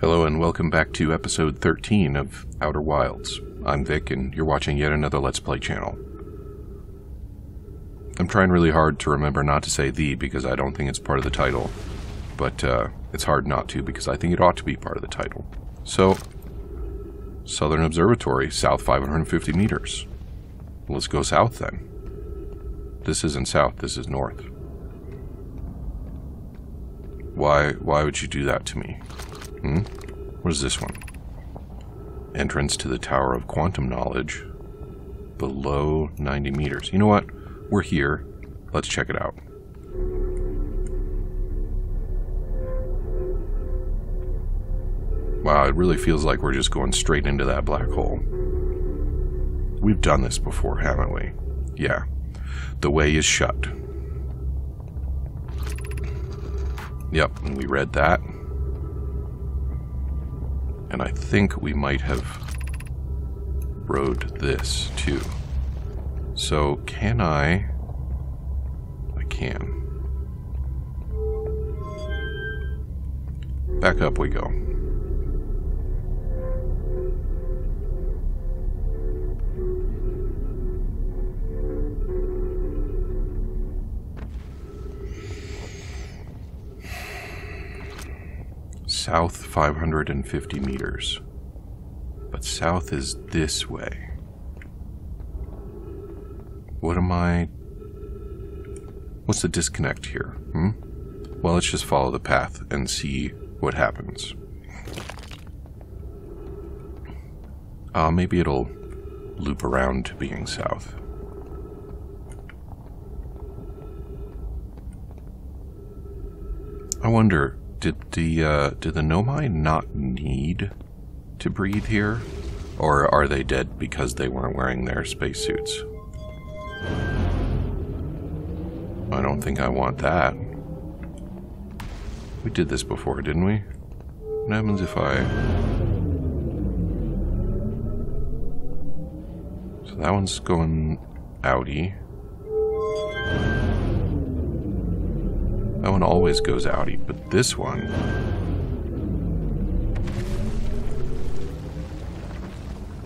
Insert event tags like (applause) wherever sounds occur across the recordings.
Hello and welcome back to episode 13 of Outer Wilds. I'm Vic and you're watching yet another Let's Play channel. I'm trying really hard to remember not to say the because I don't think it's part of the title, but uh, it's hard not to because I think it ought to be part of the title. So, Southern Observatory, south 550 meters. Let's go south then. This isn't south, this is north. Why, why would you do that to me? Hmm? What is this one? Entrance to the Tower of Quantum Knowledge. Below 90 meters. You know what? We're here. Let's check it out. Wow, it really feels like we're just going straight into that black hole. We've done this before, haven't we? Yeah. The way is shut. Yep, we read that. And I think we might have rode this too. So can I? I can. Back up we go. South 550 meters. But south is this way. What am I... What's the disconnect here, hmm? Well, let's just follow the path and see what happens. Uh, maybe it'll loop around to being south. I wonder, did the uh, did the Nomai not need to breathe here, or are they dead because they weren't wearing their spacesuits? I don't think I want that. We did this before, didn't we? What happens if I... So that one's going outie. That one always goes outie, but this one...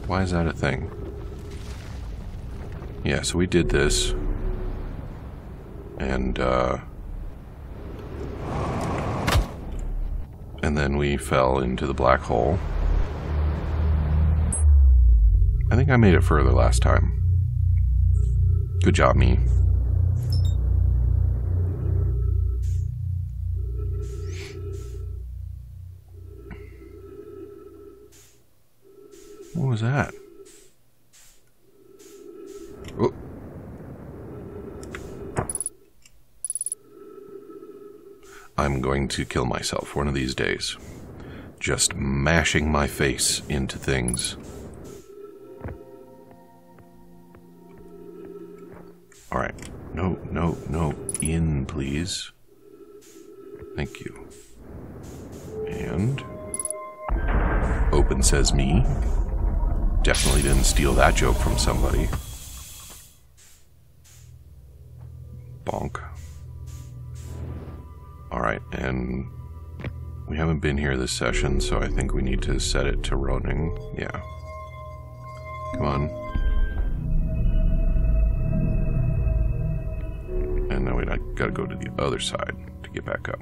Why is that a thing? Yeah, so we did this. And, uh... And then we fell into the black hole. I think I made it further last time. Good job, me. What was that? Oh. I'm going to kill myself one of these days. Just mashing my face into things. Alright. No, no, no. In, please. Thank you. And... Open says me. Definitely didn't steal that joke from somebody. Bonk. Alright, and we haven't been here this session, so I think we need to set it to Roning. Yeah. Come on. And now we gotta go to the other side to get back up.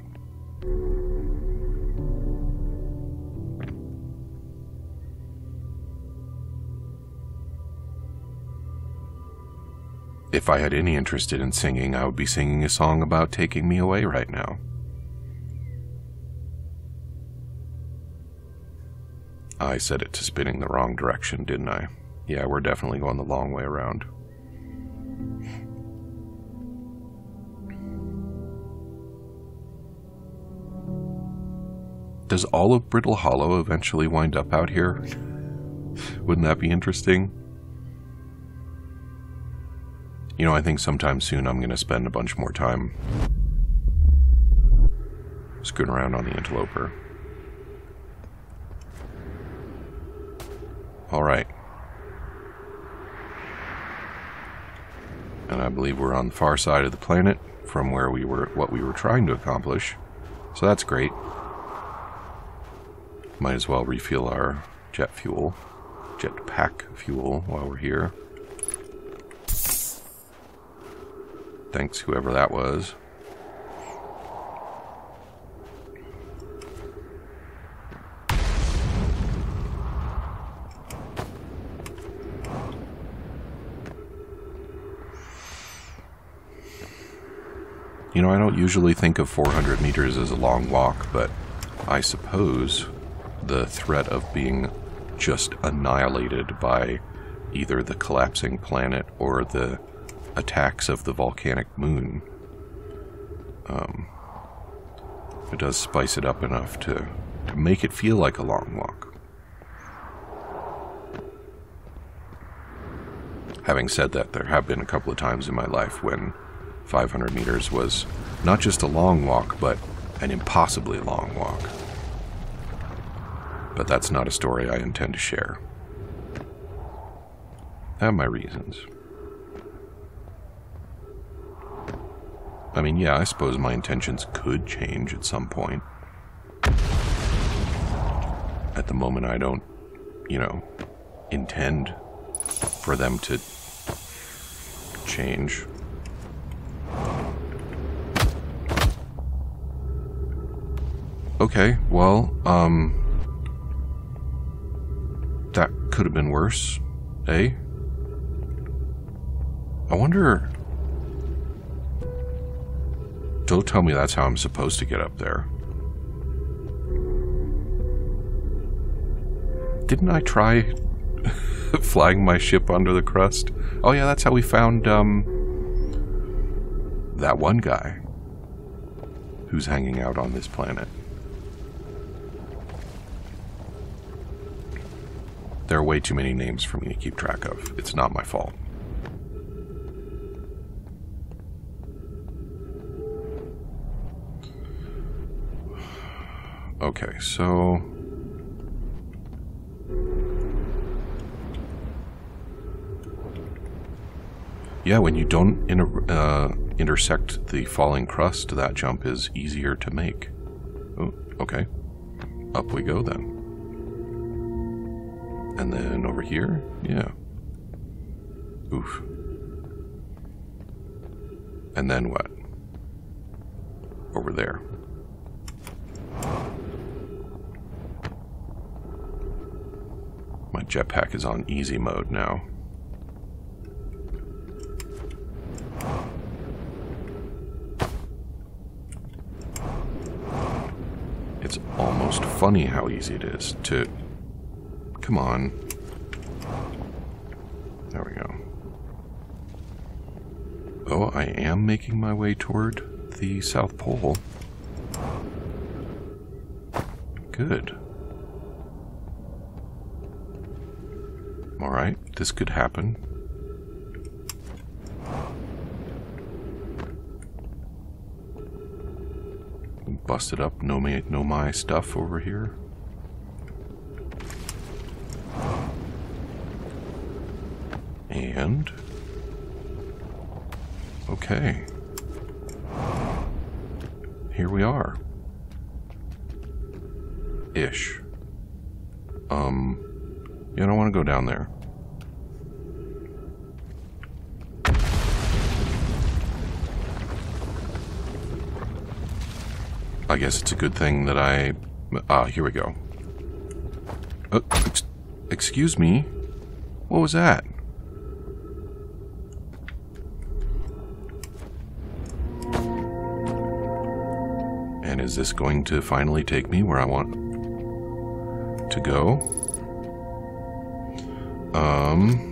If I had any interest in singing, I would be singing a song about taking me away right now. I set it to spinning the wrong direction, didn't I? Yeah, we're definitely going the long way around. Does all of Brittle Hollow eventually wind up out here? Wouldn't that be interesting? You know, I think sometime soon I'm going to spend a bunch more time scooting around on the interloper. Alright. And I believe we're on the far side of the planet from where we were, what we were trying to accomplish. So that's great. might as well refuel our jet fuel, jet pack fuel while we're here. Thanks, whoever that was. You know, I don't usually think of 400 meters as a long walk, but I suppose the threat of being just annihilated by either the collapsing planet or the attacks of the volcanic moon. Um, it does spice it up enough to, to make it feel like a long walk. Having said that, there have been a couple of times in my life when 500 meters was not just a long walk, but an impossibly long walk. But that's not a story I intend to share. I have my reasons. I mean, yeah, I suppose my intentions could change at some point. At the moment, I don't, you know, intend for them to change. Okay, well, um, that could have been worse, eh? I wonder don't tell me that's how I'm supposed to get up there. Didn't I try (laughs) flying my ship under the crust? Oh yeah, that's how we found, um, that one guy who's hanging out on this planet. There are way too many names for me to keep track of. It's not my fault. Okay, so... Yeah, when you don't inter uh, intersect the falling crust, that jump is easier to make. Oh, okay. Up we go then. And then over here? Yeah. Oof. And then what? Over there. My jetpack is on easy mode now. It's almost funny how easy it is to... Come on. There we go. Oh, I am making my way toward the South Pole. Good. Alright, this could happen. Busted up Nomai, no my stuff over here. And... Okay. Here we are. Ish. Um... You don't want to go down there. I guess it's a good thing that I... Ah, here we go. Uh, ex excuse me? What was that? And is this going to finally take me where I want to go? Um...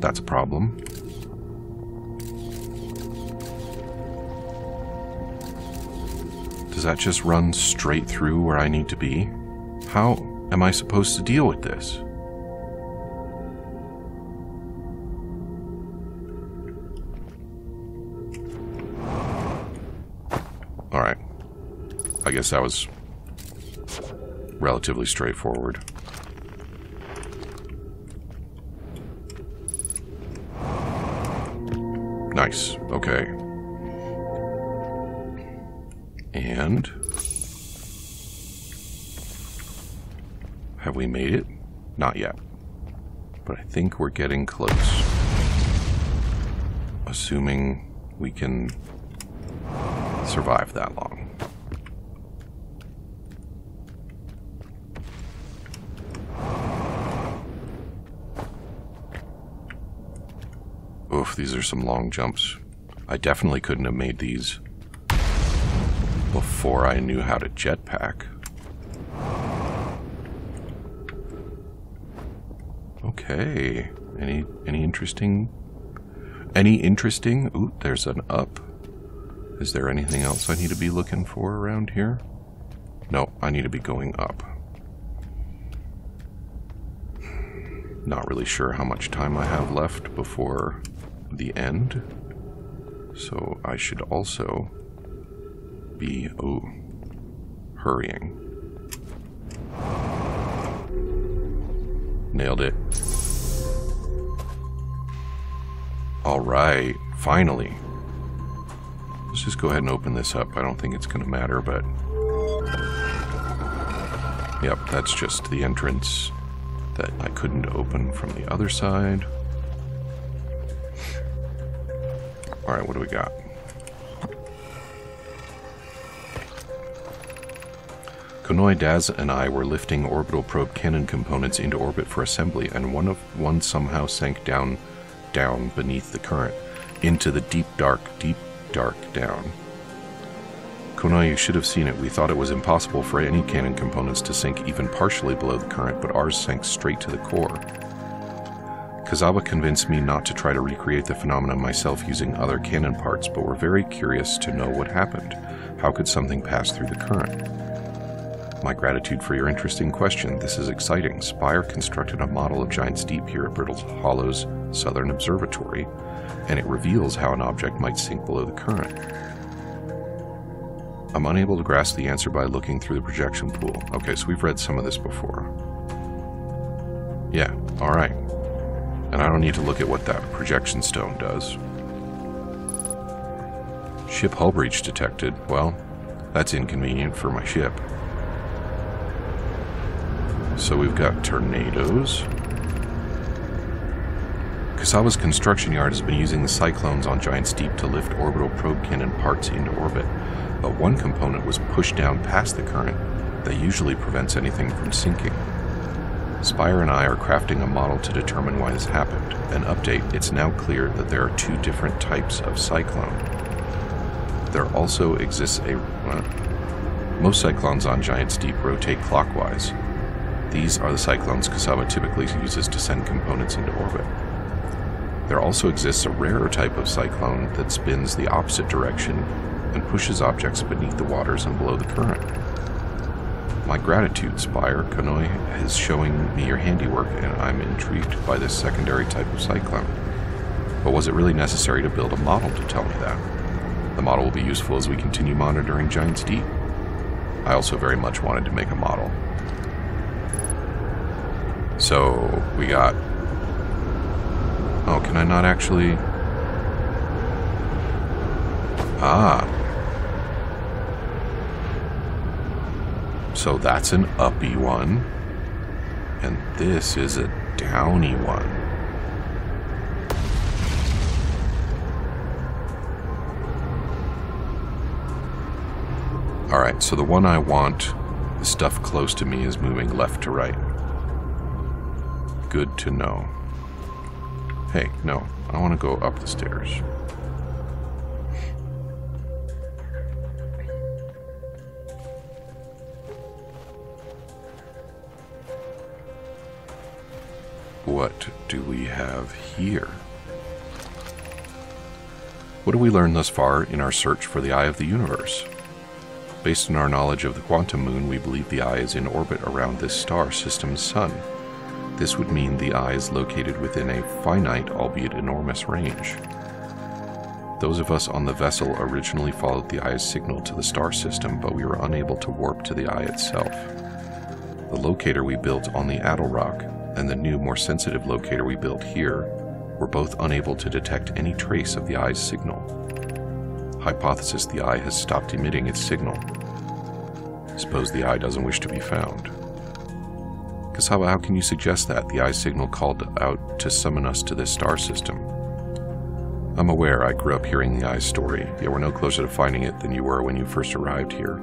That's a problem. Does that just run straight through where I need to be? How am I supposed to deal with this? Alright. I guess that was relatively straightforward. Nice. Okay. And Have we made it? Not yet. But I think we're getting close. Assuming we can survive that long. Oof, these are some long jumps. I definitely couldn't have made these before I knew how to jetpack. Okay. Any any interesting any interesting? Ooh, there's an up. Is there anything else I need to be looking for around here? No, I need to be going up. Not really sure how much time I have left before the end. So I should also be, oh, hurrying. Nailed it. All right, finally. Let's just go ahead and open this up. I don't think it's going to matter, but... Yep, that's just the entrance that I couldn't open from the other side. Alright, what do we got? Konoe, Daz, and I were lifting orbital probe cannon components into orbit for assembly, and one of one somehow sank down down beneath the current, into the deep dark, deep dark down. Konoe, you should have seen it. We thought it was impossible for any cannon components to sink even partially below the current, but ours sank straight to the core. Kazawa convinced me not to try to recreate the phenomenon myself using other cannon parts, but were very curious to know what happened. How could something pass through the current? My gratitude for your interesting question. This is exciting. Spire constructed a model of Giant's Deep here at Brittle Hollow's Southern Observatory, and it reveals how an object might sink below the current. I'm unable to grasp the answer by looking through the projection pool. Okay, so we've read some of this before. Yeah, alright. And I don't need to look at what that projection stone does. Ship hull breach detected. Well, that's inconvenient for my ship. So we've got tornadoes. Kazawa's construction yard has been using the cyclones on Giant's Deep to lift orbital probe cannon parts into orbit, but one component was pushed down past the current that usually prevents anything from sinking. Spire and I are crafting a model to determine why this happened. An update, it's now clear that there are two different types of cyclone. There also exists a... Uh, most cyclones on Giant's Deep rotate clockwise. These are the cyclones Kazawa typically uses to send components into orbit. There also exists a rarer type of cyclone that spins the opposite direction and pushes objects beneath the waters and below the current. My gratitude, Spire. Konoe is showing me your handiwork, and I'm intrigued by this secondary type of cyclone. But was it really necessary to build a model to tell me that? The model will be useful as we continue monitoring Giant's Deep. I also very much wanted to make a model. So, we got... Oh, can I not actually... Ah, So that's an uppy one. And this is a downy one. Alright, so the one I want, the stuff close to me is moving left to right. Good to know. Hey, no, I want to go up the stairs. What do we have here? What do we learn thus far in our search for the eye of the universe? Based on our knowledge of the quantum moon, we believe the eye is in orbit around this star system's sun. This would mean the eye is located within a finite, albeit enormous, range. Those of us on the vessel originally followed the eye's signal to the star system, but we were unable to warp to the eye itself. The locator we built on the Rock and the new, more sensitive locator we built here were both unable to detect any trace of the eye's signal. Hypothesis the eye has stopped emitting its signal. Suppose the eye doesn't wish to be found. Because how, how can you suggest that? The eye signal called out to summon us to this star system. I'm aware I grew up hearing the eye story, yet we're no closer to finding it than you were when you first arrived here.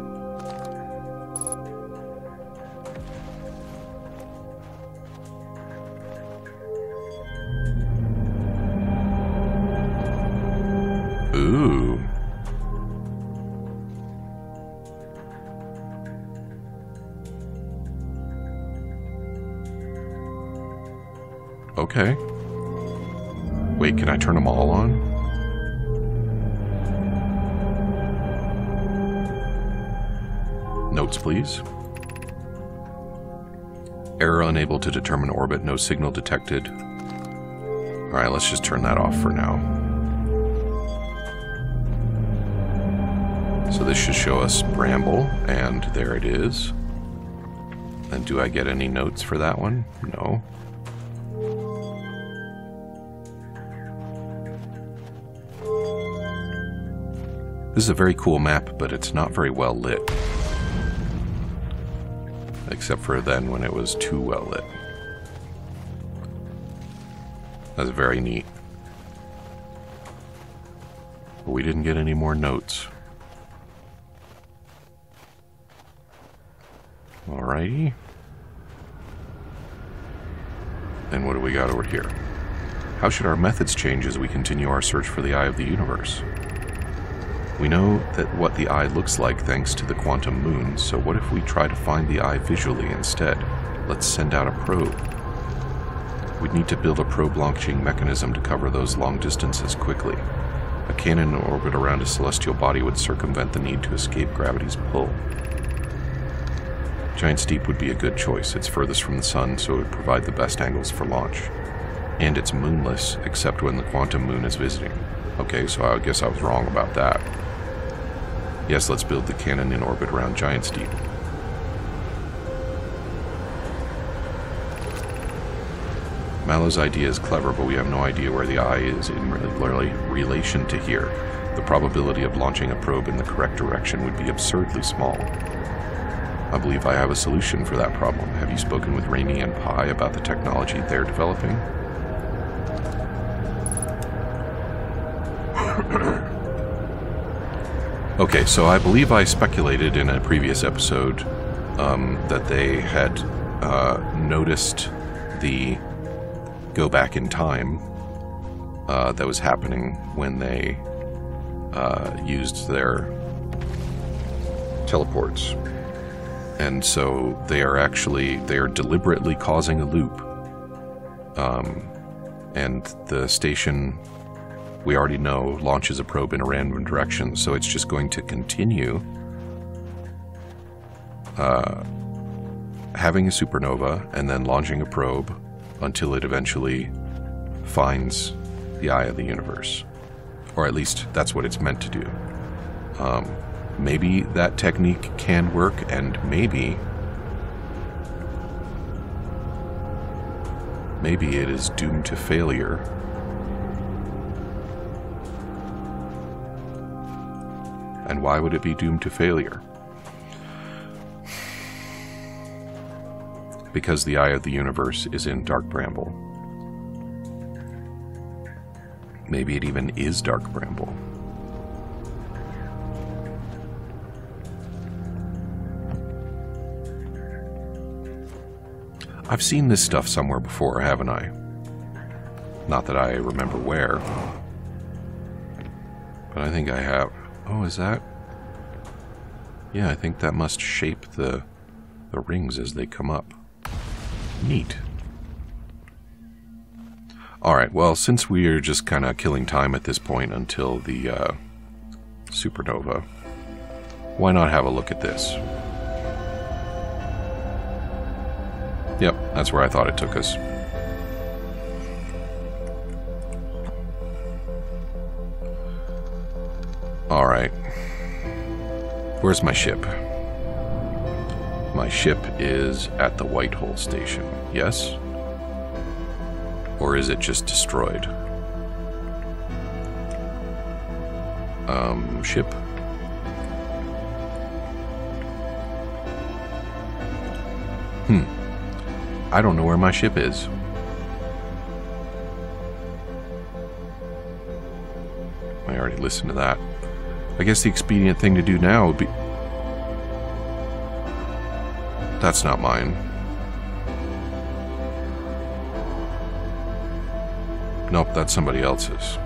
Okay. Wait, can I turn them all on? Notes, please. Error unable to determine orbit, no signal detected. Alright, let's just turn that off for now. So this should show us Bramble, and there it is. And do I get any notes for that one? No. This is a very cool map, but it's not very well lit. Except for then when it was too well lit. That's very neat. But we didn't get any more notes. Alrighty. And what do we got over here? How should our methods change as we continue our search for the Eye of the Universe? We know that what the eye looks like thanks to the quantum moon, so what if we try to find the eye visually instead? Let's send out a probe. We'd need to build a probe launching mechanism to cover those long distances quickly. A cannon in orbit around a celestial body would circumvent the need to escape gravity's pull. Giant's Deep would be a good choice. It's furthest from the sun, so it would provide the best angles for launch. And it's moonless, except when the quantum moon is visiting. Okay, so I guess I was wrong about that. Yes, let's build the cannon in orbit around Giant's Deep. Mallow's idea is clever, but we have no idea where the eye is in relation to here. The probability of launching a probe in the correct direction would be absurdly small. I believe I have a solution for that problem. Have you spoken with Ramie and Pye about the technology they're developing? Okay, so I believe I speculated in a previous episode um, that they had uh, noticed the go back in time uh, that was happening when they uh, used their teleports. And so they are actually, they are deliberately causing a loop. Um, and the station, we already know, launches a probe in a random direction, so it's just going to continue uh, having a supernova and then launching a probe until it eventually finds the eye of the universe. Or at least that's what it's meant to do. Um, maybe that technique can work, and maybe. Maybe it is doomed to failure. Why would it be doomed to failure? because the eye of the universe is in Dark Bramble. Maybe it even is Dark Bramble. I've seen this stuff somewhere before, haven't I? Not that I remember where. But I think I have. Oh, is that? Yeah, I think that must shape the the rings as they come up. Neat. Alright, well, since we are just kind of killing time at this point until the uh, supernova, why not have a look at this? Yep, that's where I thought it took us. Alright. Where's my ship? My ship is at the Whitehole station, yes? Or is it just destroyed? Um, ship? Hmm. I don't know where my ship is. I already listened to that. I guess the expedient thing to do now would be... That's not mine. Nope, that's somebody else's.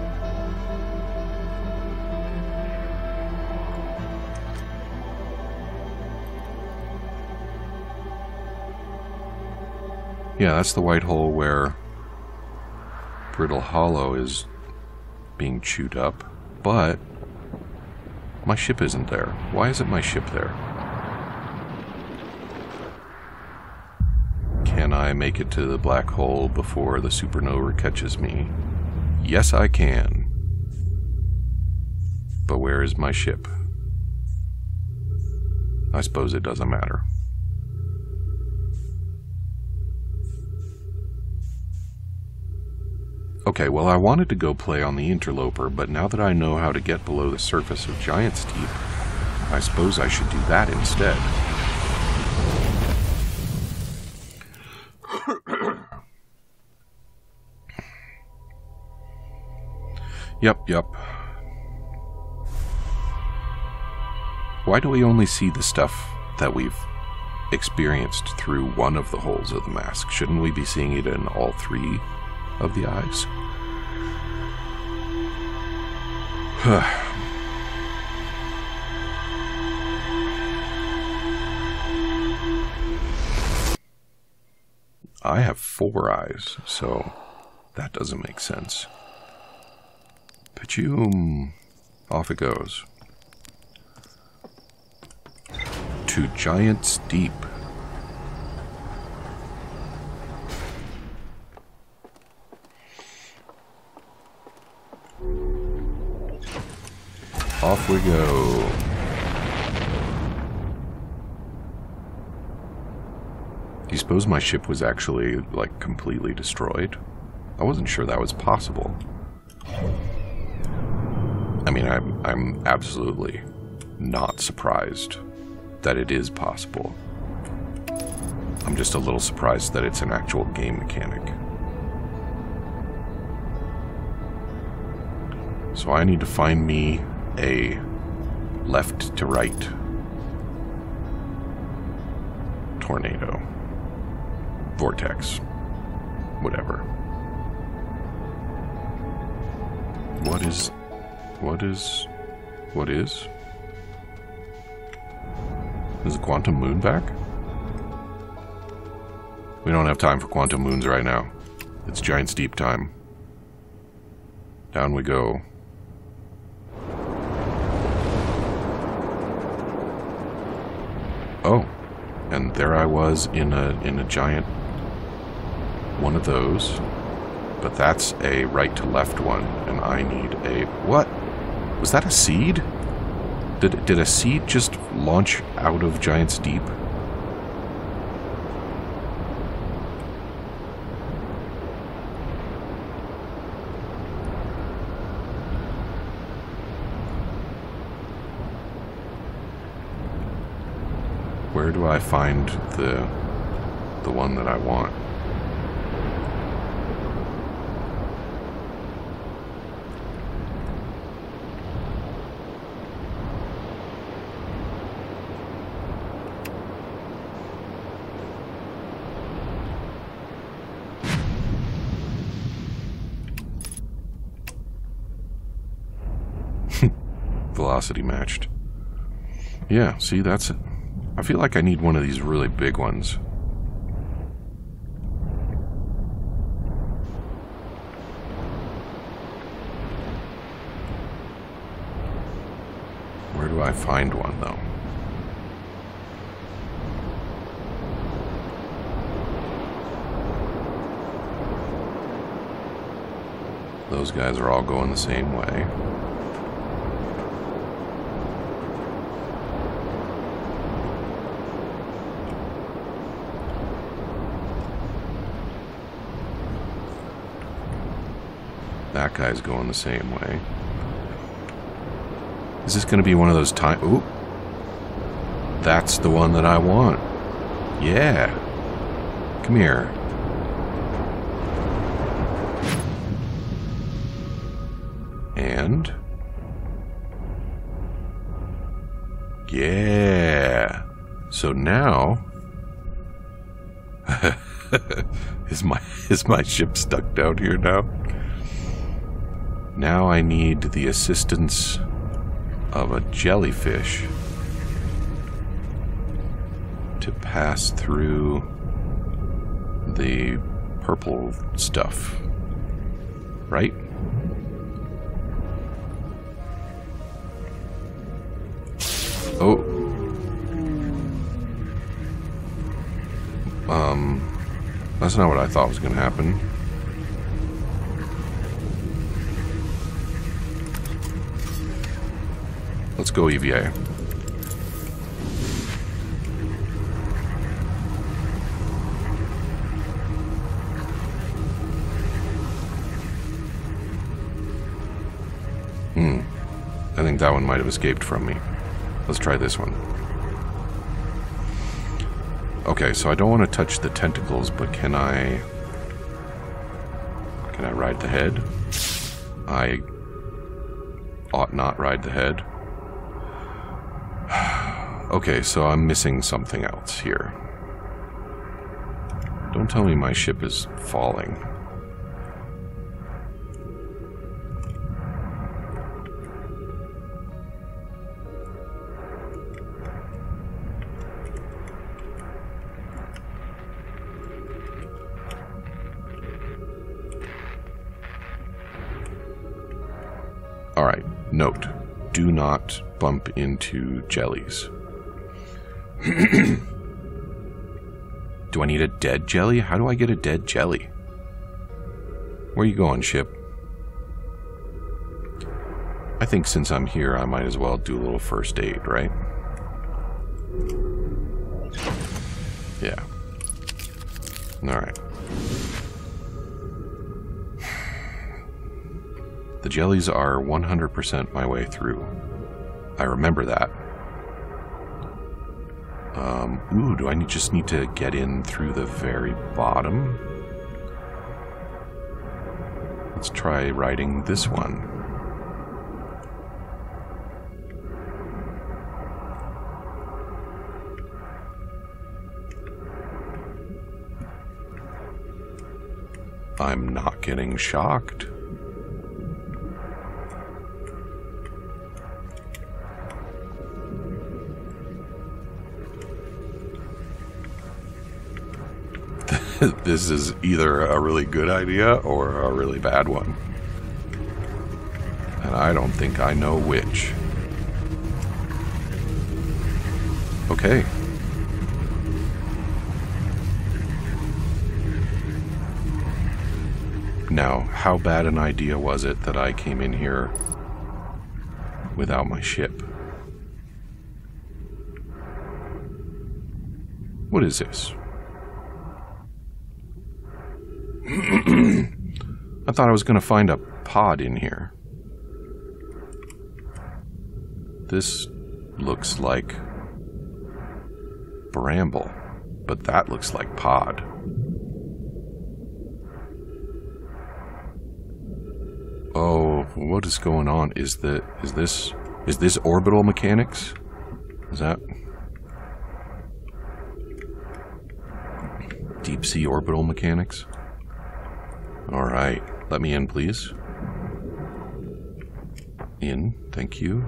Yeah, that's the white hole where Brittle Hollow is being chewed up, but my ship isn't there. Why isn't my ship there? Can I make it to the black hole before the supernova catches me? Yes, I can. But where is my ship? I suppose it doesn't matter. Okay, well, I wanted to go play on the interloper, but now that I know how to get below the surface of Giant's Deep, I suppose I should do that instead. (coughs) yep, yep. Why do we only see the stuff that we've experienced through one of the holes of the mask? Shouldn't we be seeing it in all three of the eyes? (sighs) I have four eyes, so that doesn't make sense. Pachoom. Off it goes. To Giant's Deep. Off we go. Do you suppose my ship was actually, like, completely destroyed? I wasn't sure that was possible. I mean, I'm, I'm absolutely not surprised that it is possible. I'm just a little surprised that it's an actual game mechanic. So I need to find me a left to right tornado, vortex, whatever. What is, what is, what is? Is the quantum moon back? We don't have time for quantum moons right now. It's Giant's Deep time. Down we go. There I was in a in a giant one of those. But that's a right to left one, and I need a what? Was that a seed? Did did a seed just launch out of Giant's Deep? Where do I find the the one that I want? (laughs) Velocity matched. Yeah, see, that's it. I feel like I need one of these really big ones. Where do I find one, though? Those guys are all going the same way. that guy's going the same way. Is this going to be one of those time... Ooh. That's the one that I want. Yeah. Come here. And... Yeah. So now... (laughs) is my is my ship stuck down here now? Now I need the assistance of a jellyfish to pass through the purple stuff. Right? Oh. Um, that's not what I thought was going to happen. Let's go EVA. Hmm. I think that one might have escaped from me. Let's try this one. Okay, so I don't want to touch the tentacles, but can I... Can I ride the head? I ought not ride the head. Okay, so I'm missing something else here. Don't tell me my ship is falling. Alright, note. Do not bump into jellies. (clears throat) do I need a dead jelly? How do I get a dead jelly? Where you going, ship? I think since I'm here, I might as well do a little first aid, right? Yeah. Alright. (sighs) The jellies are 100% my way through. I remember that. Um, ooh, do I need, just need to get in through the very bottom? Let's try riding this one. I'm not getting shocked. (laughs) this is either a really good idea or a really bad one. And I don't think I know which. Okay. Now, how bad an idea was it that I came in here without my ship? What is this? I thought I was going to find a pod in here. This looks like bramble, but that looks like pod. Oh, what is going on? Is the is this is this orbital mechanics? Is that deep sea orbital mechanics? All right. Let me in, please. In. Thank you.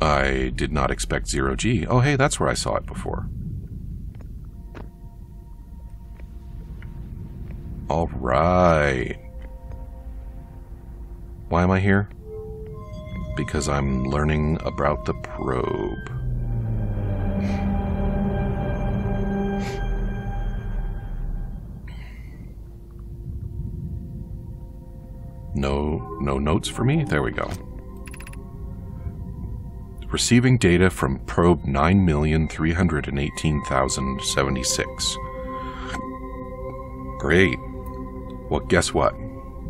I did not expect zero G. Oh, hey, that's where I saw it before. All right. Why am I here? Because I'm learning about the probe. No, no notes for me? There we go. Receiving data from probe 9,318,076. Great. Well, guess what?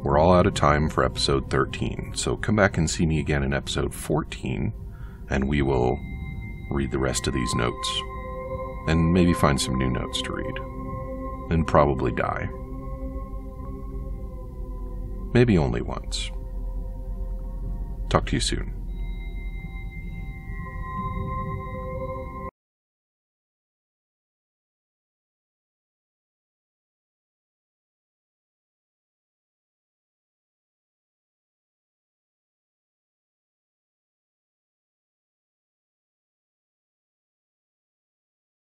We're all out of time for episode 13, so come back and see me again in episode 14, and we will read the rest of these notes. And maybe find some new notes to read. And probably die. Maybe only once. Talk to you soon.